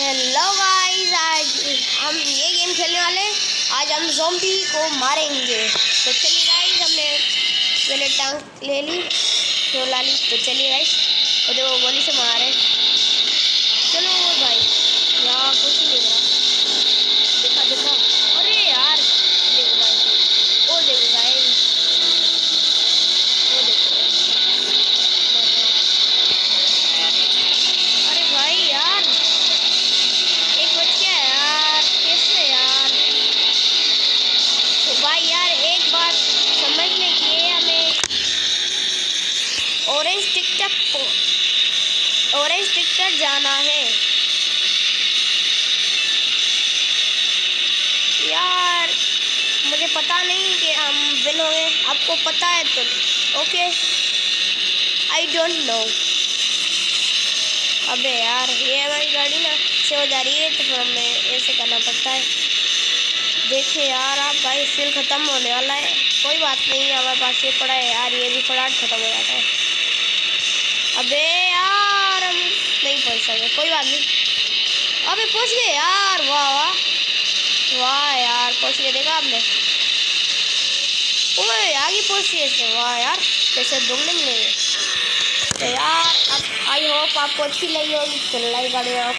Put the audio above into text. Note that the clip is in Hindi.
हेलो गाइस आज हम ये गेम खेलने वाले हैं। आज हम जोम्बी को मारेंगे। तो चलिए गाइस हमने पहले टांग ले ली तो ला ली तो चलिए गाइस तो देखो गोली से मारे ऑरेंज टिकटक ऑरेंज टिकटक जाना है। यार, मुझे पता नहीं कि हम विन होंगे। आपको पता है तो ओके आई डोंट नो अबे यार, ये हमारी गाड़ी ना से हो जा रही है तो फिर हमें ऐसे करना पड़ता है। देखिए यार, आप भाई फिल ख़त्म होने वाला है। कोई बात नहीं, हमारे पास ये पड़ा है। यार, ये भी फटाट ख़त्म हो जाता है अबे यार हम नहीं पहुँच कोई बात नहीं। अबे पहुँच गए यार, वाह वाह। वाह यार, पहुँच गए, देखा आपने? ओए, आगे पहुँच गए थे वाह यार, कैसे दुगने मिलेंगे तो यार, अब आई होप आपको अच्छी लगी होगी तो लाइक देना